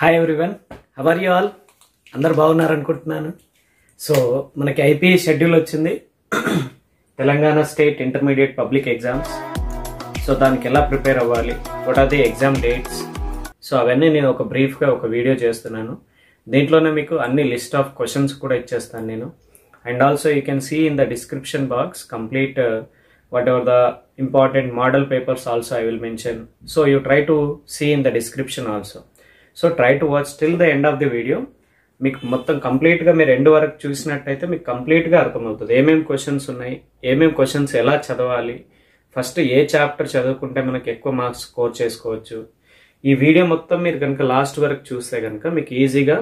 Hi everyone how are you all అందరు బాగున్నారు అనుకుంటున్నాను. సో మనకి ఐపీ షెడ్యూల్ వచ్చింది. Telangana state intermediate public exams so దానికి ఎలా ప్రిపేర్ అవ్వాలి? What are the exam dates so అవన్నీ నేను ఒక బ్రీఫ్గా ఒక వీడియో చేస్తున్నాను. దీంట్లోనే మీకు అన్ని లిస్ట్ ఆఫ్ క్వశ్చన్స్ కూడా ఇచ్చేస్తాను నేను. And also you can see in the description box complete whatever the important model papers also I will mention so you try to see in the description also so try to watch till the end of the video మీకు మొత్తం కంప్లీట్గా మీరు end వరకు చూసినట్టయితే మీకు కంప్లీట్గా అర్థమవుతుంది. ఏమేమి క్వశ్చన్స్ ఉన్నాయి? ఏమేమి క్వశ్చన్స్ ఎలా చదవాలి? ఫస్ట్ ఏ చాప్టర్ చదువుకుంటే మనకి ఎక్కువ మార్క్స్ స్కోర్ చేసుకోవచ్చు? ఈ వీడియో మొత్తం మీరు కనుక లాస్ట్ వరకు చూస్తే కనుక మీకు ఈజీగా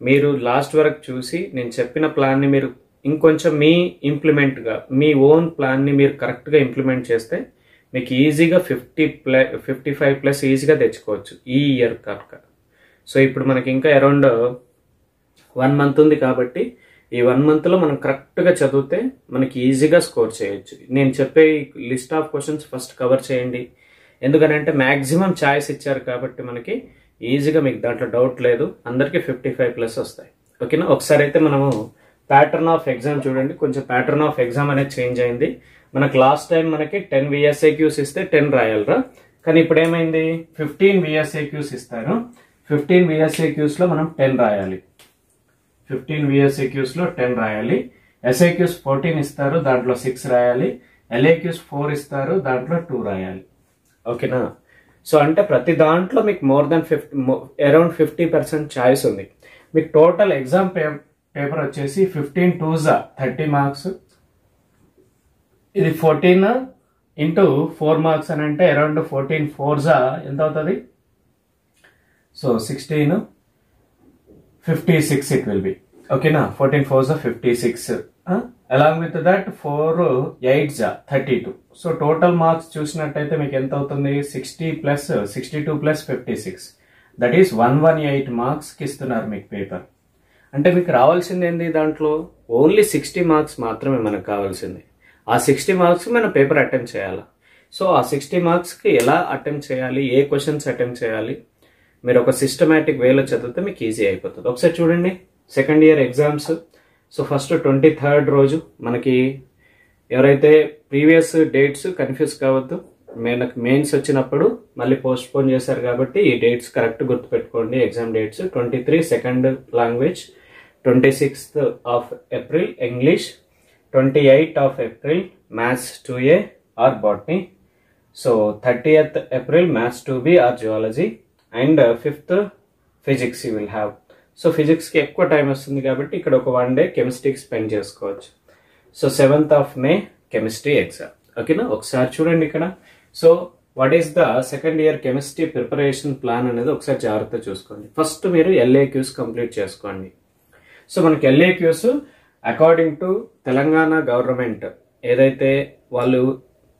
మీరు లాస్ట్ వరకు చూసి నేను చెప్పిన ప్లాన్ని మీరు ఇంకొంచెం మీ ఇంప్లిమెంట్గా మీ ఓన్ ప్లాన్ని మీరు కరెక్ట్గా ఇంప్లిమెంట్ చేస్తే మీకు ఈజీగా fifty plus fifty five plus ఈజీగా తెచ్చుకోవచ్చు ఈ ఇయర్ కనుక. సో ఇప్పుడు మనకి ఇంకా అరౌండ్ వన్ మంత్ ఉంది కాబట్టి ఈ వన్ మంత్లో మనం కరెక్ట్గా చదివితే మనకి ఈజీగా స్కోర్ చేయొచ్చు. నేను చెప్పే list of questions first cover చేయండి. ఎందుకనంటే మ్యాక్సిమం ఛాయిస్ ఇచ్చారు కాబట్టి మనకి ఈజీగా మీకు దాంట్లో డౌట్ లేదు. అందరికీ ఫిఫ్టీ ఫైవ్ ప్లస్ వస్తాయి ఓకేనా ఒకసారి అయితే మనము ప్యాటర్న్ ఆఫ్ ఎగ్జామ్ చూడండి. కొంచెం ప్యాటర్న్ ఆఫ్ ఎగ్జామ్ అనేది చేంజ్ అయింది. మనకు లాస్ట్ టైం మనకి టెన్ విఎస్ఏక్యూస్ ఇస్తే టెన్ రాయాలరా. కానీ ఇప్పుడు ఏమైంది? ఫిఫ్టీన్ విఎస్ఏక్యూస్ ఇస్తారు. ఫిఫ్టీన్ విఎస్ఐక్యూస్లో మనం టెన్ రాయాలి. ఫిఫ్టీన్ విఎస్ఐక్యూస్లో టెన్ రాయాలి. ఎస్ఐక్యూస్ ఫోర్టీన్ ఇస్తారు దాంట్లో సిక్స్ రాయాలి. ఎల్ఏక్యూస్ ఫోర్ ఇస్తారు దాంట్లో టూ రాయాలి. ఓకేనా? సో అంటే ప్రతి దాంట్లో మీకు more than fifty around fifty percent choice ఉంది. మీకు టోటల్ ఎగ్జామ్ పేపర్ వచ్చేసి ఫిఫ్టీన్ టూజా థర్టీ మార్క్స్ ఇది ఫోర్టీన్ ఇంటూ ఫోర్ మార్క్స్ అని అంటే అరౌండ్ ఫోర్టీన్ ఫోర్జా ఎంత అవుతుంది? So sixteen fifty six it will be ఓకేనా ఫోర్టీన్ ఫోర్ జా fifty six along with that four eight జా thirty two so total marks చూసినట్టయితే మీకు ఎంత అవుతుంది? Sixty plus sixty two plus fifty six that is one one eight మార్క్స్కి ఇస్తున్నారు మీకు పేపర్ అంటే మీకు రావాల్సింది ఏంది దాంట్లో? ఓన్లీ సిక్స్టీ మార్క్స్ మాత్రమే మనకు కావాల్సింది. ఆ సిక్స్టీ మార్క్స్ మనం పేపర్ అటెంప్ట్ చేయాలి? సో ఆ సిక్స్టీ మార్క్స్కి ఎలా అటెంప్ట్ చేయాలి? ఏ క్వశ్చన్స్ అటెంప్ట్ చేయాలి? మీరు ఒక సిస్టమేటిక్ వేలో చదివితే మీకు ఈజీ అయిపోతుంది. ఒకసారి చూడండి. Second year exams so first twenty third రోజు మనకి ఎవరైతే ప్రీవియస్ డేట్స్ కన్ఫ్యూజ్ కావద్దు మనకు మెయిన్స్ వచ్చినప్పుడు మళ్ళీ పోస్ట్ పోన్ చేశారు కాబట్టి ఈ డేట్స్ కరెక్ట్ గుర్తుపెట్టుకోండి. Exam dates twenty three second language twenty sixth of April English twenty eight of April maths two A or botany so thirtieth April maths two B or zoology and fifth physics you will have so ఫిజిక్స్కి ఎక్కువ time వస్తుంది కాబట్టి ఇక్కడ ఒక one day కెమిస్ట్రీకి spend చేసుకోవచ్చు. So seventh of May chemistry exam ఓకేనా ఒకసారి చూడండి ఇక్కడ. So what is the second year chemistry preparation plan అనేది ఒకసారి జాగ్రత్త చూసుకోండి. ఫస్ట్ మీరు ఎల్ఏక్యూస్ కంప్లీట్ చేసుకోండి. సో మనకి LAQs according to Telangana government ఏదైతే వాళ్ళు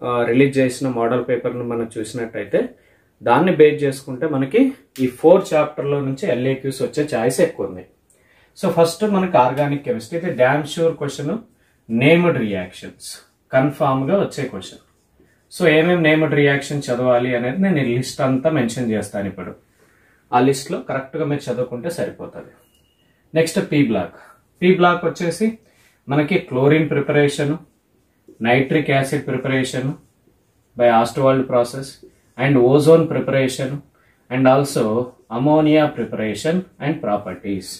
uh, రిలీజ్ చేసిన మోడల్ పేపర్ను మనం చూసినట్టయితే దాన్ని బేస్ చేసుకుంటే మనకి ఈ ఫోర్ చాప్టర్లో నుంచి ఎల్ఏక్యూస్ వచ్చే ఛాయిస్ ఎక్కువ ఉంది. సో ఫస్ట్ మనకి ఆర్గానిక్ కెమిస్ట్రీ అయితే damn sure question named reactions కన్ఫామ్గా వచ్చే క్వశ్చన్ సో ఏమేమి నేమ్డ్ రియాక్షన్ చదవాలి అనేది నేను ఈ లిస్ట్ అంతా మెన్షన్ చేస్తాను ఇప్పుడు. ఆ లిస్ట్లో కరెక్ట్గా మీరు చదువుకుంటే సరిపోతుంది. Next P block P block వచ్చేసి మనకి chlorine preparation nitric acid preparation by Ostwald process and ozone preparation and also ammonia preparation and properties.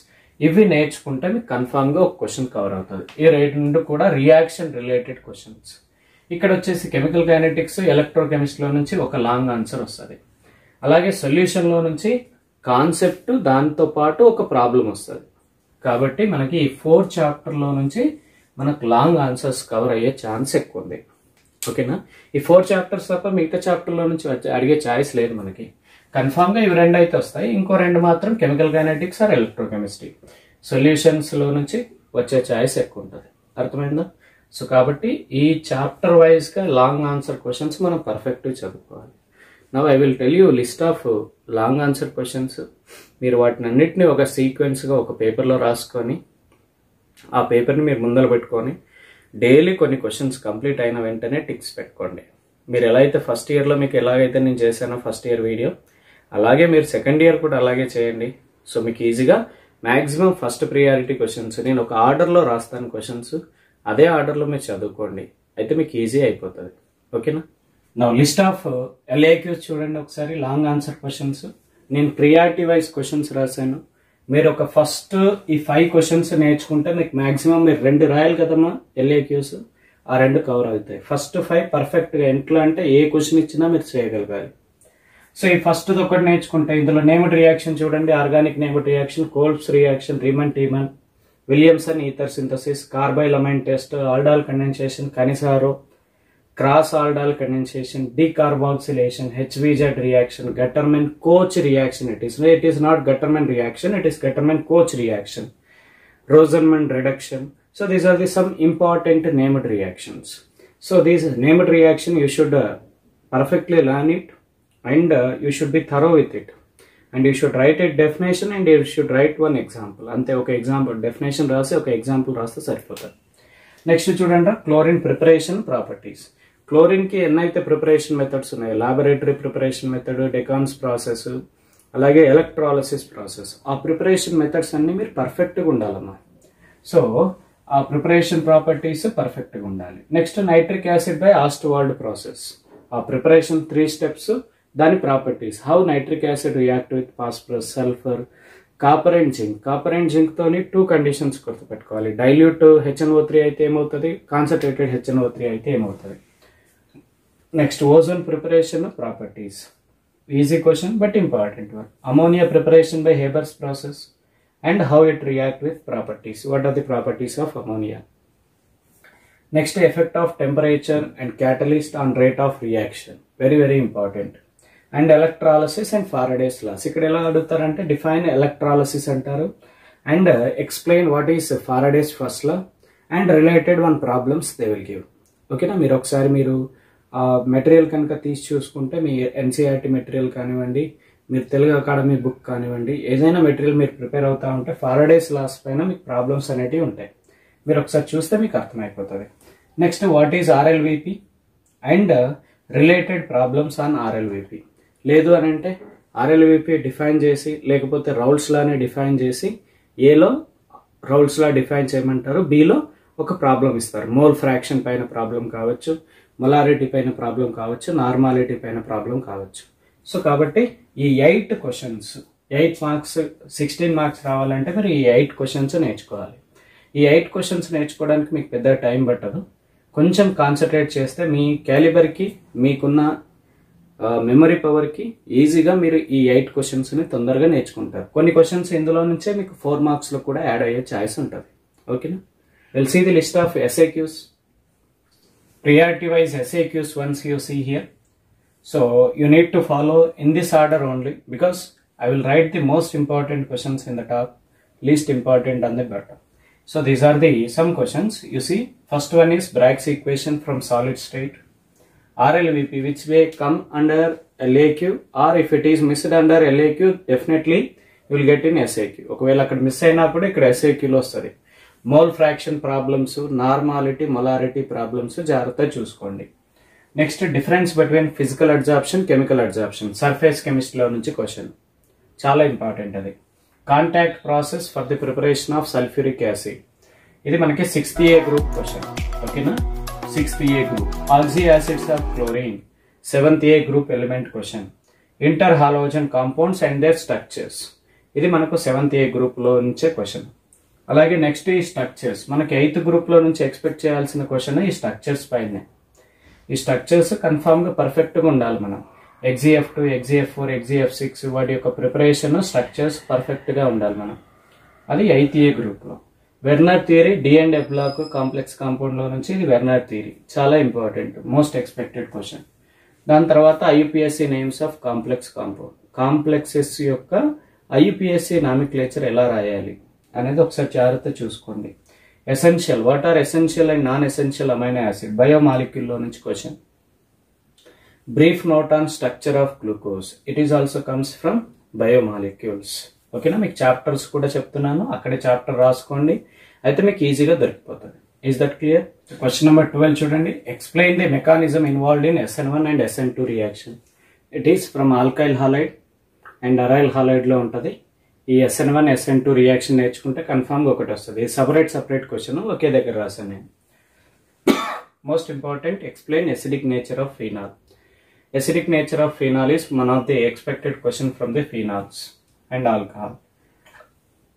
ఇవి నేర్చుకుంటే మీకు కన్ఫామ్గా ఒక క్వశ్చన్ కవర్ అవుతుంది. ఈ రెండు కూడా రియాక్షన్ రిలేటెడ్ క్వశ్చన్స్. ఇక్కడ వచ్చేసి కెమికల్ కైనెటిక్స్ ఎలక్ట్రోకెమిస్ట్రీలో నుంచి ఒక లాంగ్ ఆన్సర్ వస్తుంది. అలాగే సొల్యూషన్లో నుంచి కాన్సెప్ట్ దాంతో పాటు ఒక ప్రాబ్లం వస్తుంది. కాబట్టి మనకి ఈ ఫోర్ చాప్టర్లో నుంచి మనకు లాంగ్ ఆన్సర్స్ కవర్ అయ్యే ఛాన్స్ ఎక్కువ ఉంది ఓకేనా? ఈ ఫోర్ చాప్టర్స్ తప్ప మిగతా చాప్టర్లో నుంచి అడిగే ఛాయిస్ లేదు మనకి. కన్ఫామ్గా ఇవి రెండు అయితే వస్తాయి. ఇంకో రెండు మాత్రం కెమికల్ కైనెటిక్స్ ఆర్ ఎలక్ట్రోకెమిస్ట్రీ సొల్యూషన్స్లో నుంచి వచ్చే ఛాయిస్ ఎక్కువ ఉంటుంది. అర్థమైందా? సో కాబట్టి ఈ చాప్టర్ వైజ్గా లాంగ్ ఆన్సర్ క్వశ్చన్స్ మనం పర్ఫెక్ట్గా చదువుకోవాలి. Now I will tell you list of long answer questions మీరు వాటిని అన్నింటినీ ఒక సీక్వెన్స్గా ఒక పేపర్లో రాసుకొని ఆ పేపర్ని మీరు ముందర పెట్టుకొని డైలీ కొన్ని క్వశ్చన్స్ కంప్లీట్ అయిన వెంటనే టిక్స్ పెట్టుకోండి. మీరు ఎలా అయితే ఫస్ట్ ఇయర్లో మీకు ఎలాగైతే నేను చేశానో ఫస్ట్ ఇయర్ వీడియో అలాగే మీరు సెకండ్ ఇయర్ కూడా అలాగే చేయండి. సో మీకు ఈజీగా మ్యాక్సిమం ఫస్ట్ ప్రియారిటీ క్వశ్చన్స్ నేను ఒక ఆర్డర్లో రాస్తాను క్వశ్చన్స్ అదే ఆర్డర్లో మీరు చదువుకోండి. అయితే మీకు ఈజీ అయిపోతుంది. ఓకేనా నా? లిస్ట్ ఆఫ్ ఎల్ఏక్యూస్ చూడండి ఒకసారి లాంగ్ ఆన్సర్ క్వశ్చన్స్ నేను ప్రియారిటీ వైజ్ క్వశ్చన్స్ రాశాను. మీరు ఒక ఫస్ట్ ఈ ఫైవ్ క్వశ్చన్స్ నేర్చుకుంటే మీకు మాక్సిమం మీరు రెండు రాయాలి కదమ్మా ఎల్ఏక్యూస్ ఆ రెండు కవర్ అవుతాయి. ఫస్ట్ ఫైవ్ పర్ఫెక్ట్గా ఎట్లా అంటే ఏ క్వశ్చన్ ఇచ్చినా మీరు చేయగలగాలి. సో ఈ ఫస్ట్ ఒకటి నేర్చుకుంటే ఇందులో నేమిడ్ రియాక్షన్ చూడండి. Organic named reaction Kolbe's reaction Reimer Tiemann Williamson ether synthesis carbylamine test aldol condensation Cannizzaro cross aldol condensation decarboxylation reaction reaction Gattermann reaction it is is it is not Gattermann reaction it is Gattermann Koch reaction Rosenman reduction. So these are the some important named reactions. So these named reaction you should uh, perfectly learn it and uh, you should be thorough with it. And you should write a definition and you should write one example. అంతే ఒక example definition రాసి ఒక example రాస్తే సరిపోతుంది next చూడండి chlorine preparation properties క్లోరిన్కి ఎన్నైతే preparation methods ఉన్నాయో. Laboratory preparation method Deacon's process అలాగే ఎలక్ట్రాలసిస్ ప్రాసెస్ ఆ ప్రిపరేషన్ మెథడ్స్ అన్నీ మీరు పర్ఫెక్ట్గా ఉండాలమ్మా. సో ఆ ప్రిపరేషన్ ప్రాపర్టీస్ పర్ఫెక్ట్గా ఉండాలి. Next nitric acid by Ostwald process ఆ ప్రిపరేషన్ త్రీ స్టెప్స్ దాని properties how nitric acid react with phosphorus sulphur copper and zinc copper and zinc తోని టూ కండిషన్స్ గుర్తుపెట్టుకోవాలి. డైల్యూట్ హెచ్ఎన్ఓ త్రీ అయితే ఏమవుతుంది? Concentrated HNO three అయితే ఏమవుతుంది? Next ozone preparation properties easy question but important one ammonia preparation by Haber's process and how it react with properties what are the properties of ammonia next effect of temperature and catalyst on rate of reaction very very important and electrolysis and Faraday's laws ఇక్కడ ఎలా అడుగుతారంటే define electrolysis అంటారు. And explain what is Faraday's first law and related one problems they will give ఓకేనా మీరు ఒకసారి మీరు material కనుక తీసి చూసుకుంటే మీ ఎన్సీఆర్టీ మెటీరియల్ కానివ్వండి మీరు తెలుగు అకాడమీ బుక్ కానివ్వండి ఏదైనా మెటీరియల్ మీరు ప్రిపేర్ అవుతా ఉంటే ఫారడేస్ లాస్ పైన మీకు ప్రాబ్లమ్స్ అనేటివి ఉంటాయి. మీరు ఒకసారి చూస్తే మీకు అర్థమైపోతుంది. Next what is RLVP? And related problems on RLVP. లేదు అని అంటే ఆర్ఎల్విపి డిఫైన్ చేసి లేకపోతే రౌల్స్ లానే డిఫైన్ చేసి ఏలో రౌల్స్ లా డిఫైన్ చేయమంటారు బీలో ఒక ప్రాబ్లం ఇస్తారు. మోల్ ఫ్రాక్షన్ పైన ప్రాబ్లం కావచ్చు మొలారిటీ పైన ప్రాబ్లం కావచ్చు నార్మాలిటీ పైన ప్రాబ్లం కావచ్చు. సో కాబట్టి ఈ eight questions eight marks sixteen marks రావాలంటే మీరు ఈ ఎయిట్ క్వశ్చన్స్ నేర్చుకోవాలి. ఈ ఎయిట్ క్వశ్చన్స్ నేర్చుకోవడానికి మీకు పెద్ద టైం పట్టదు. కొంచెం కాన్సన్ట్రేట్ చేస్తే మీ క్యాలిబర్కి మీకున్న మెమరీ పవర్కి ఈజీగా మీరు ఈ ఎయిట్ క్వశ్చన్స్ని తొందరగా నేర్చుకుంటారు. కొన్ని క్వశ్చన్స్ ఇందులో నుంచే మీకు ఫోర్ మార్క్స్లో కూడా యాడ్ అయ్యే ఛాయిస్ ఉంటుంది. ఓకేనా will see the list of SAQs priority wise SAQs once you see here. So you need to follow in this order only because I will write the most important questions in the top, least important on the bottom. So these are the some questions. You see, first one is Bragg's equation from solid state. RLVP which may come under LAQ or if it is missed under LAQ definitely you will get in SAQ. ఒకవేళ అక్కడ miss అయినప్పుడు ఇక్కడ SAQ లో వస్తుంది mole fraction problems normality molarity problems జాగ్రత్త చూసుకోండి. Next difference between physical adsorption chemical adsorption surface కెమిస్ట్రీలో నుంచి క్వశ్చన్. చాలా ఇంపార్టెంట్ అది. Contact process for the preparation of sulphuric acid. ఇది మనకి సిక్స్త్ ఏ గ్రూప్ క్వశ్చన్. ఓకేనా? Sixth A group. ఆల్జీ acids of chlorine. Seventh A group element question. Interhalogen compounds and their structures. ఇది మనకు seventh ఏ గ్రూప్లో నుంచే question. అలాగే next ఈ structures మనకి ఎయిత్ గ్రూప్లో నుంచి ఎక్స్పెక్ట్ చేయాల్సిన క్వశ్చన్ ఈ స్ట్రక్చర్స్ పైనే. ఈ స్ట్రక్చర్స్ కన్ఫామ్గా పర్ఫెక్ట్గా ఉండాలి మనం. XeF two XeF four XeF six వాటి యొక్క ప్రిపరేషన్ స్ట్రక్చర్స్ పర్ఫెక్ట్గా ఉండాలి మనం. అది eighth A group Werner theory D and F block complex కాంపౌండ్లో నుంచి ఇది వెర్నర్ థియరీ చాలా ఇంపార్టెంట్ మోస్ట్ ఎక్స్పెక్టెడ్ క్వశ్చన్ దాని తర్వాత IUPAC names of complex compound complexes యొక్క ఐయుపిఎస్సి నామిక్లేచర్ ఎలా రాయాలి? అనేది ఒకసారి జాగ్రత్త చూసుకోండి. Essential what are essential and non essential amino acid బయోమాలిక్యూల్లో నుంచి question brief note on structure of glucose it is also comes from biomolecules ఓకేనా మీకు చాప్టర్స్ కూడా చెప్తున్నాను. అక్కడే చాప్టర్ రాసుకోండి. అయితే మీకు ఈజీగా దొరికిపోతుంది. Is that clear question number twelve చూడండి. Explain the mechanism involved in SN one and SN two reaction it is from alkyl halide and aryl హాలైడ్లో ఉంటుంది. ఈ SN one SN two reaction నేర్చుకుంటే కన్ఫామ్గా ఒకటి వస్తుంది. సపరేట్ సపరేట్ క్వశ్చన్ ఒకే దగ్గర రాశాను నేను. Most important explain acidic nature of phenol acidic nature of phenol is one of the expected question from the phenols and alcohol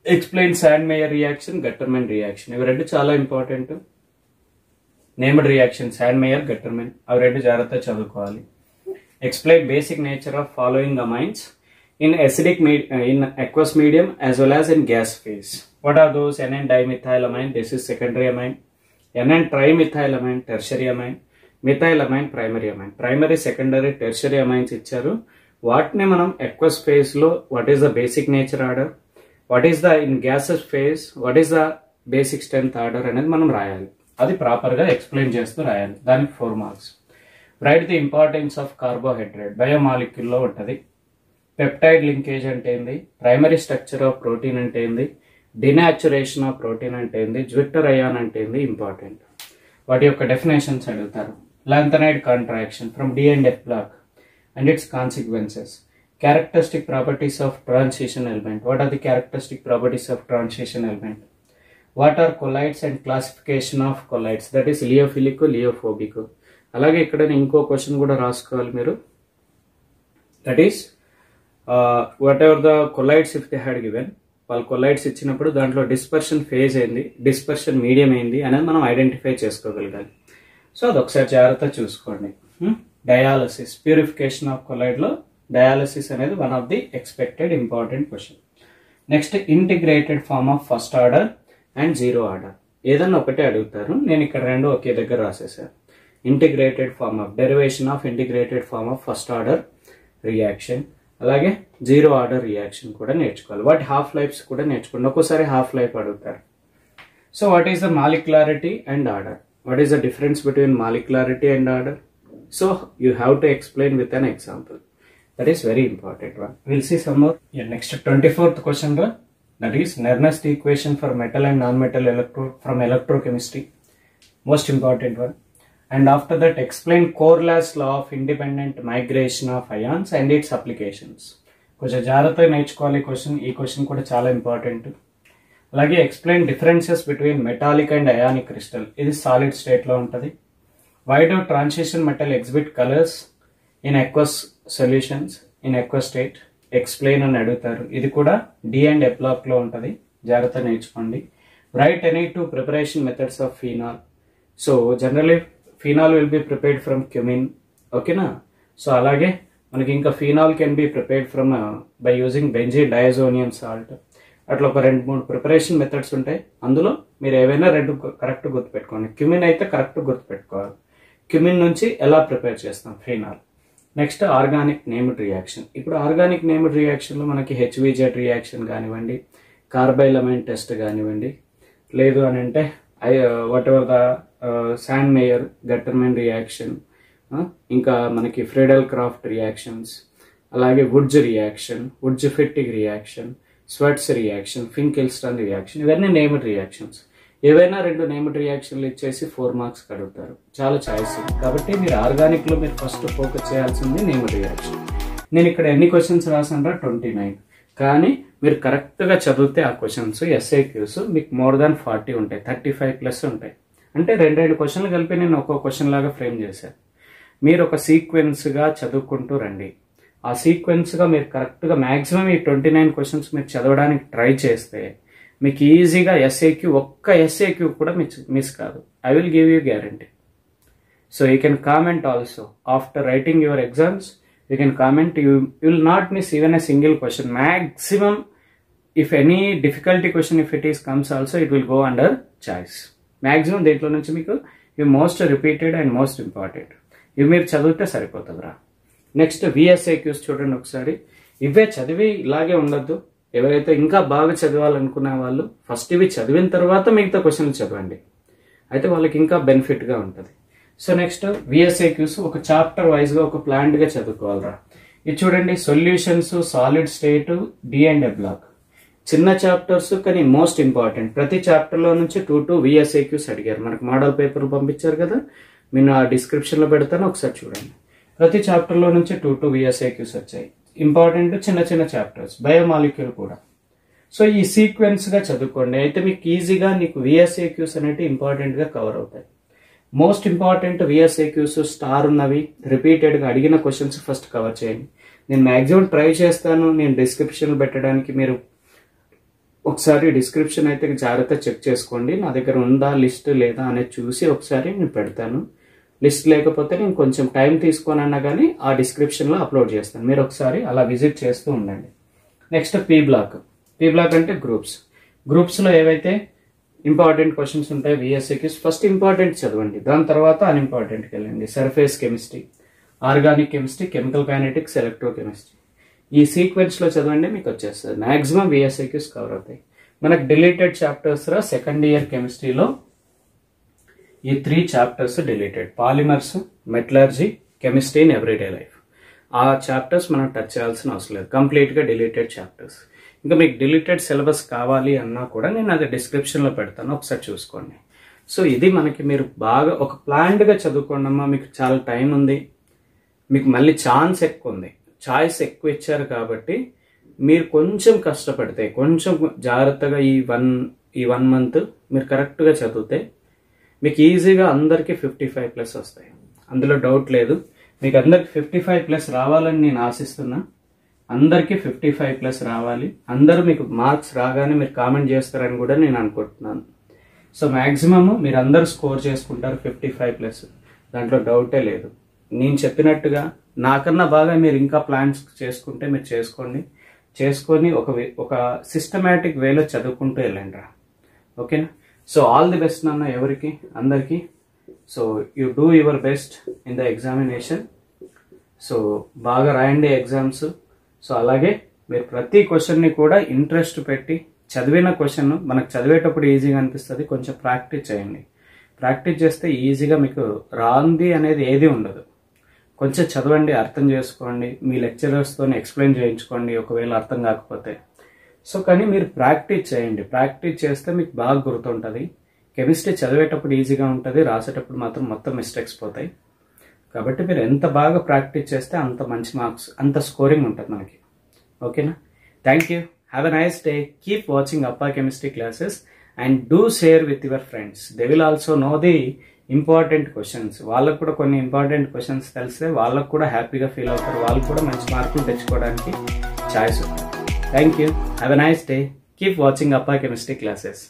explain Sandmeyer reaction Gattermann reaction ఇవి రెండు చాలా important named reaction Sandmeyer Gattermann అవి రెండు జాగ్రత్త చదువుకోవాలి. Explain basic nature of following amines in acidic uh, in aqueous medium as well as in gas phase. What are those? NN dimethylamine, this is secondary amine. NN trimethylamine, tertiary amine. Methylamine primary amine primary secondary tertiary amines ఇచ్చారు. వాటిని మనం aqueous ఫేజ్లో what is the basic nature order what is the in gases phase what is the basic strength order అనేది మనం రాయాలి. అది ప్రాపర్గా explain చేస్తూ రాయాలి. దానికి four marks write the importance of carbohydrate బయోమాలిక్యూల్లో ఉంటుంది. పెప్టైడ్ లింకేజ్ అంటే ఏంది? ప్రైమరీ స్ట్రక్చర్ ఆఫ్ ప్రోటీన్ అంటే ఏంది? డినాచురేషన్ ఆఫ్ ప్రోటీన్ అంటే ఏంది? జ్విట్టర్ అయాన్ అంటే ఏంది? ఇంపార్టెంట్. వాటి యొక్క డెఫినేషన్స్ అడుగుతారు. Lanthanide contraction from D and F block and its consequences. Characteristic properties of transition element. What are the characteristic properties of transition element? What are colloids and classification of colloids? That is lyophilic lyophobic. అలాగే ఇక్కడ ఇంకో question కూడా రాసుకోవాలి మీరు. That is whatever the colloids if they had given వాళ్ళు colloids ఇచ్చినప్పుడు దాంట్లో dispersion phase ఏంది డిస్పర్షన్ మీడియం ఏంది అనేది మనం ఐడెంటిఫై చేసుకోగలగాలి. సో అది ఒకసారి జాగ్రత్త చూసుకోండి. డయాలసిస్ ప్యూరిఫికేషన్ ఆఫ్ కొలైడ్లో డయాలసిస్ అనేది one of the expected important question next integrated form of first order and zero order ఏదన్నా ఒకటే అడుగుతారు. నేను ఇక్కడ రెండు ఒకే దగ్గర రాసేసాను integrated form of derivation of integrated form of first order reaction అలాగే జీరో ఆర్డర్ రియాక్షన్ కూడా నేర్చుకోవాలి. వాటి హాఫ్ లైఫ్స్ కూడా నేర్చుకోండి. ఒక్కోసారి హాఫ్ లైఫ్ అడుగుతారు. So what is the molecularity and order what is the difference between molecularity and order so you have to explain with an example that is very important one will see some more next twenty fourth question రా. That is Nernst equation for metal and non metal electro from electrochemistry most important one and after that explain Kohlrausch law of independent migration of ions and its applications. కొంచెం జాగ్రత్తగా నేర్చుకోవాలి question ఈ question కూడా చాలా important అలాగే explain differences between metallic and ionic crystal ఇది solid స్టేట్లో ఉంటుంది. Why transition metal exhibit colours in aqueous solutions in aqua state explain అని అడుగుతారు. ఇది కూడా డి అండ్ ఎప్లాక్లో ఉంటుంది. జాగ్రత్త నేర్చుకోండి. Right any two preparation methods of phenol so generally phenol will be prepared from cumene. ఓకేనా? సో అలాగే మనకి ఇంకా phenol can be prepared from by using benzene diazonium salt. అట్లా ఒక రెండు మూడు ప్రిపరేషన్ మెథడ్స్ ఉంటాయి. అందులో మీరు ఏవైనా రెండు కరెక్ట్ గుర్తుపెట్టుకోండి. క్యుమిన్ అయితే కరెక్ట్ గుర్తుపెట్టుకోవాలి. క్యుమిన్ నుంచి ఎలా ప్రిపేర్ చేస్తాం phenol? Next organic named reaction. ఇప్పుడు ఆర్గానిక్ నేమ్డ్ రియాక్షన్లో మనకి హెచ్విజెడ్ రియాక్షన్ కానివ్వండి కార్బైలమైన్ టెస్ట్ కానివ్వండి లేదు అని అంటే I whatever the Sandmeyer Gattermann reaction ఇంకా మనకి ఫ్రెడల్ క్రాఫ్ట్ రియాక్షన్స్ అలాగే Wurtz reaction Wurtz Fittig reaction Swarts reaction Finkelstein reaction ఇవన్నీ నేమ్డ్ రియాక్షన్స్ ఏవైనా రెండు నేమ్డ్ రియాక్షన్లు ఇచ్చేసి ఫోర్ మార్క్స్ అడుగుతారు చాలా చాయిస్ కాబట్టి మీరు ఆర్గానిక్లో మీరు ఫస్ట్ ఫోకస్ చేయాల్సింది నేమ్డ్ రియాక్షన్ నేను ఇక్కడ ఎన్ని క్వశ్చన్స్ రాసానరా ట్వంటీ నైన్ కానీ మీరు కరెక్ట్గా చదివితే ఆ క్వశ్చన్స్ ఎస్ఐక్యూస్ మీకు మోర్ దాన్ ఫార్టీ ఉంటాయి. థర్టీ ఫైవ్ ప్లస్ ఉంటాయి. అంటే రెండు రెండు క్వశ్చన్లు కలిపి నేను ఒక్కో క్వశ్చన్ లాగా ఫ్రేమ్ చేశాను మీరు ఒక సీక్వెన్స్గా చదువుకుంటూ రండి. ఆ సీక్వెన్స్గా మీరు కరెక్ట్గా మ్యాక్సిమం ఈ ట్వంటీ నైన్ క్వశ్చన్స్ మీరు చదవడానికి ట్రై చేస్తే మీకు ఈజీగా ఎస్ఏక్యూ ఒక్క ఎస్ఏక్యూ కూడా మిస్ మిస్ కాదు. I will give you guarantee so you can comment also after writing your exams you can comment you will not miss even a single question maximum if any difficulty question if it is comes also it will go under choice maximum దీంట్లో నుంచి మీకు? ఇవి most repeated and most important ఇవి మీరు చదివితే సరిపోతుందిరా. Next VSAQs చూడండి ఒకసారి. ఇవే చదివి ఇలాగే ఉండొద్దు. ఎవరైతే ఇంకా బాగా చదవాలనుకునే వాళ్ళు ఫస్ట్ ఇవి చదివిన తర్వాత మిగతా క్వశ్చన్లు చదవండి. అయితే వాళ్ళకి ఇంకా బెనిఫిట్గా ఉంటుంది. సో నెక్స్ట్ విఎస్ఏక్యూస్ ఒక చాప్టర్ వైజ్గా ఒక ప్లాంట్గా చదువుకోవాలరా. ఇది చూడండి solutions solid state d and block చిన్న చాప్టర్స్ కానీ మోస్ట్ ఇంపార్టెంట్. ప్రతి చాప్టర్లో నుంచి టూ టూ విఎస్ఏక్యూస్ అడిగారు. మనకు మోడల్ పేపర్ పంపించారు కదా. నేను ఆ డిస్క్రిప్షన్లో పెడతాను ఒకసారి చూడండి. ప్రతి చాప్టర్లో నుంచి టూ టూ విఎస్ఏక్యూస్ వచ్చాయి. ఇంపార్టెంట్ చిన్న చిన్న చాప్టర్స్ బయోమాలిక్యూల్ కూడా. సో ఈ సీక్వెన్స్గా చదువుకోండి. అయితే మీకు ఈజీగా నీకు విఎస్ఏక్యూస్ అనేవి ఇంపార్టెంట్గా కవర్ అవుతాయి. మోస్ట్ ఇంపార్టెంట్ విఎస్ఏక్యూస్ స్టార్ ఉన్నవి. రిపీటెడ్గా అడిగిన క్వశ్చన్స్ ఫస్ట్ కవర్ చేయండి. నేను మ్యాక్సిమం ట్రై చేస్తాను. నేను డిస్క్రిప్షన్ పెట్టడానికి మీరు ఒకసారి డిస్క్రిప్షన్ అయితే జాగ్రత్త చెక్ చేసుకోండి. నా దగ్గర ఉందా లిస్ట్ లేదా అనేది చూసి ఒకసారి నేను పెడతాను. లిస్ట్ లేకపోతే నేను కొంచెం టైం తీసుకోనన్నా కానీ ఆ డిస్క్రిప్షన్లో అప్లోడ్ చేస్తాను. మీరు ఒకసారి అలా విజిట్ చేస్తూ ఉండండి. Next p block p block అంటే గ్రూప్స్ గ్రూప్స్లో ఏవైతే ఇంపార్టెంట్ క్వశ్చన్స్ ఉంటాయి విఎస్ఏకి ఫస్ట్ ఇంపార్టెంట్ చదవండి. దాని తర్వాత అన్ఇంపార్టెంట్కి వెళ్ళండి. Surface chemistry organic chemistry chemical kinetics electrochemistry ఈ సీక్వెన్స్లో చదవండి మీకు వచ్చేస్తుంది. మ్యాక్సిమం విఎస్ఐక్యూస్ కవర్ అవుతాయి. మనకు డిలీటెడ్ చాప్టర్స్ రా సెకండ్ ఇయర్ కెమిస్ట్రీలో ఈ three chapters deleted polymers metallurgy chemistry in everyday life ఆ చాప్టర్స్ మనం టచ్ చేయాల్సిన అవసరం లేదు. కంప్లీట్గా డిలీటెడ్ చాప్టర్స్ ఇంకా మీకు డిలీటెడ్ సిలబస్ కావాలి అన్నా కూడా నేను అది డిస్క్రిప్షన్లో పెడతాను. ఒకసారి చూసుకోండి. సో ఇది మనకి మీరు బాగా ఒక ప్లాన్డ్గా చదువుకోండి అమ్మా మీకు చాలా టైం ఉంది. మీకు మళ్ళీ ఛాన్స్ ఎక్కువ ఉంది. ఛాయిస్ ఎక్కువ ఇచ్చారు కాబట్టి మీరు కొంచెం కష్టపడితే కొంచెం జాగ్రత్తగా ఈ వన్ ఈ వన్ మంత్ మీరు కరెక్ట్గా చదివితే మీకు ఈజీగా అందరికీ ఫిఫ్టీ ఫైవ్ ప్లస్ వస్తాయి. అందులో డౌట్ లేదు. మీకు అందరికి ఫిఫ్టీ ఫైవ్ ప్లస్ రావాలని నేను ఆశిస్తున్నా. అందరికీ ఫిఫ్టీ ఫైవ్ ప్లస్ రావాలి. అందరూ మీకు మార్క్స్ రాగానే మీరు కామెంట్ చేస్తారని కూడా నేను అనుకుంటున్నాను. సో మ్యాక్సిమమ్ మీరు అందరూ స్కోర్ చేసుకుంటారు ఫిఫ్టీ ఫైవ్ ప్లస్. దాంట్లో డౌటే లేదు. నేను చెప్పినట్టుగా నాకన్నా బాగా మీరు ఇంకా ప్లాన్స్ చేసుకుంటే మీరు చేసుకోండి. చేసుకొని ఒక ఒక సిస్టమేటిక్ వేలో చదువుకుంటూ వెళ్ళండి రా. ఓకేనా సో ఆల్ ది బెస్ట్ నాన్న ఎవరికి? అందరికీ. So you do your best in the examination so బాగా రాయండి ఎగ్జామ్స్ సో అలాగే మీరు ప్రతి క్వశ్చన్ని కూడా ఇంట్రెస్ట్ పెట్టి చదివిన క్వశ్చన్ మనకు చదివేటప్పుడు ఈజీగా అనిపిస్తుంది. కొంచెం ప్రాక్టీస్ చేయండి. ప్రాక్టీస్ చేస్తే ఈజీగా మీకు రాంది అనేది ఏది ఉండదు. కొంచెం చదవండి అర్థం చేసుకోండి మీ లెక్చరర్స్తో ఎక్స్ప్లెయిన్ చేయించుకోండి ఒకవేళ అర్థం కాకపోతే. సో కానీ మీరు ప్రాక్టీస్ చేయండి. ప్రాక్టీస్ చేస్తే మీకు బాగా గుర్తుంటుంది. కెమిస్ట్రీ చదివేటప్పుడు ఈజీగా ఉంటుంది రాసేటప్పుడు మాత్రం మొత్తం మిస్టేక్స్ పోతాయి. కాబట్టి మీరు ఎంత బాగా ప్రాక్టీస్ చేస్తే అంత మంచి మార్క్స్ అంత స్కోరింగ్ ఉంటుంది మనకి. ఓకేనా thank you have a nice day keep watching Appa chemistry classes and do share with your friends they will also know the important questions. వాళ్ళకు కూడా కొన్ని ఇంపార్టెంట్ క్వశ్చన్స్ తెలిస్తే వాళ్ళకు కూడా హ్యాపీగా ఫీల్ అవుతారు. వాళ్ళు కూడా మంచి మార్కులు తెచ్చుకోవడానికి ఛాయిస్ ఉంటుంది. Thank you. Have a nice day keep watching Appa chemistry classes